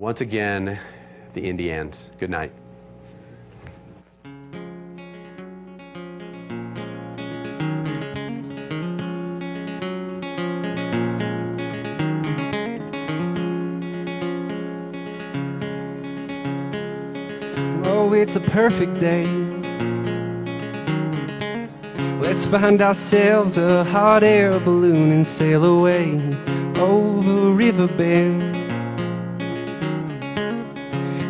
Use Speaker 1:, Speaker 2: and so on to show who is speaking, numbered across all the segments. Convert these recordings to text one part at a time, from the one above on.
Speaker 1: Once again, the IndiAnns. Good night.
Speaker 2: Oh, it's a perfect day. Let's find ourselves a hot air balloon and sail away over riverbend.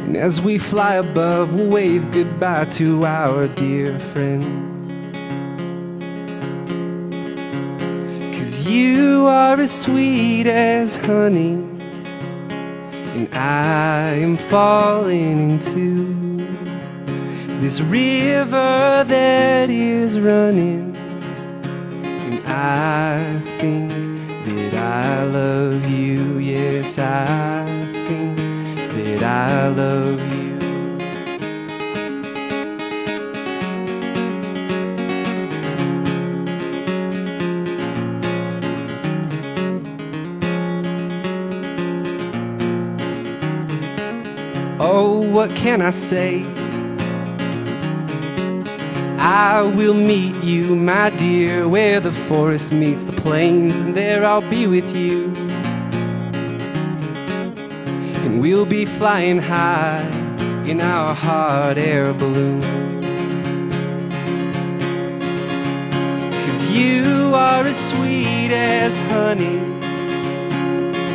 Speaker 2: And as we fly above, we'll wave goodbye to our dear friends. Cause you are as sweet as honey, and I am falling into this river that is running. And I think that I love you, yes, I I love you. Oh, what can I say? I will meet you, my dear, where the forest meets the plains, and there I'll be with you. And we'll be flying high in our hot air balloon. Cause you are as sweet as honey,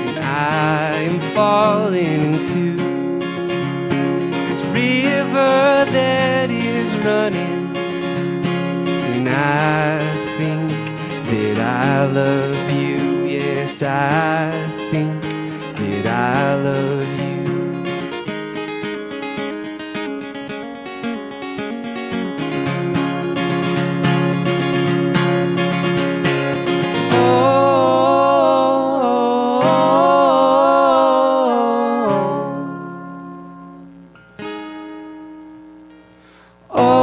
Speaker 2: and I am falling into this river that is running. And I think that I love you. Yes, I think that I love you. Oh, oh,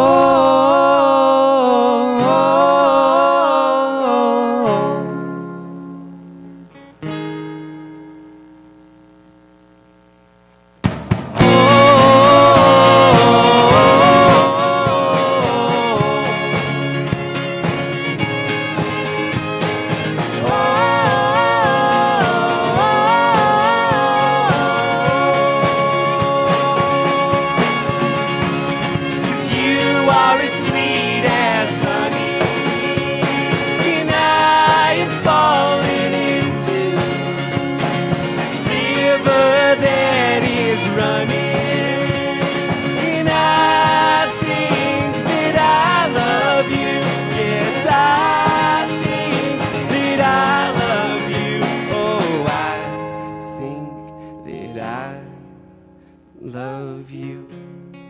Speaker 2: you.